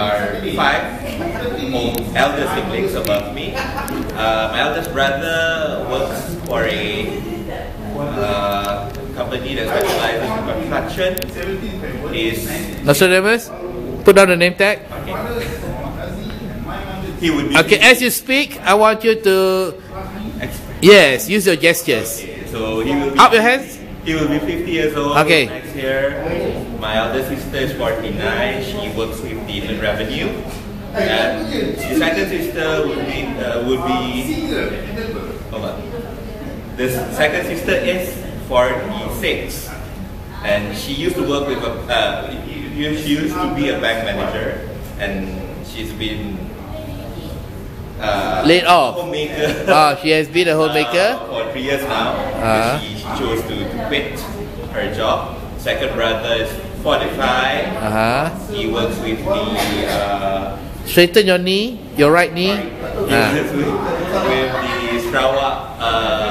are five elder siblings above me. Uh, my eldest brother works for a uh, company that specializes in construction. Is Nostradamus, put down the name tag. he would be Okay, as you speak, I want you to yes, use your gestures. so he will be Up your hands. He will be 50 years old Okay. next year. My elder sister is 49. She works with the Revenue. And the second sister would be uh, would be hold on. The second sister is 46, and she used to work with a uh, she used to be a bank manager, and she's been Laid off. homemaker. Ah, she has been a homemaker. Uh, for three years now. Uh-huh. She chose to, to quit her job. Second brother is 45. Uh huh. He works with the uh, Straighten your knee, your right knee. he works with, with the Sarawak uh,